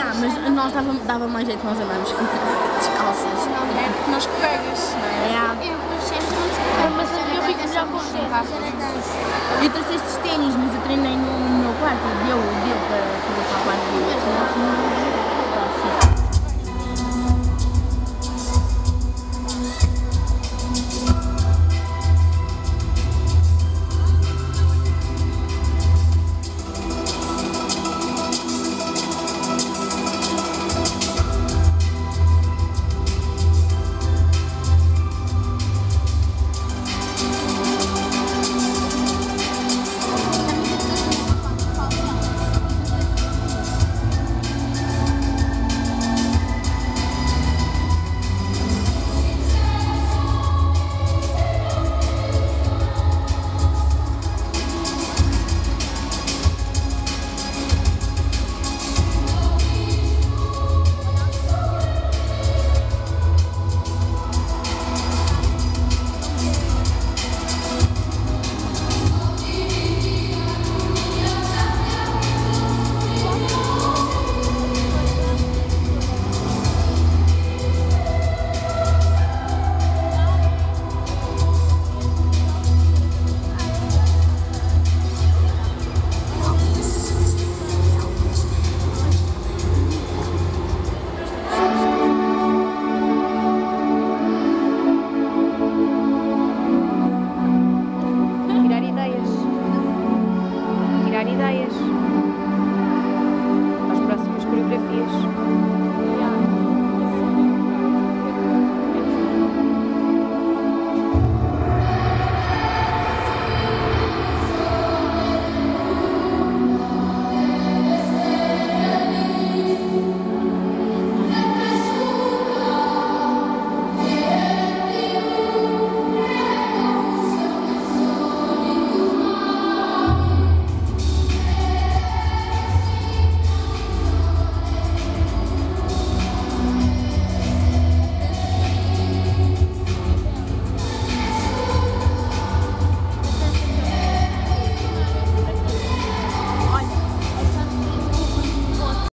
yeah, Mas nós dava, dava mais jeito nós andarmos com Não, É porque nós pegas, não é? Yeah. Eu por sempre, não sei. É, mas eu fico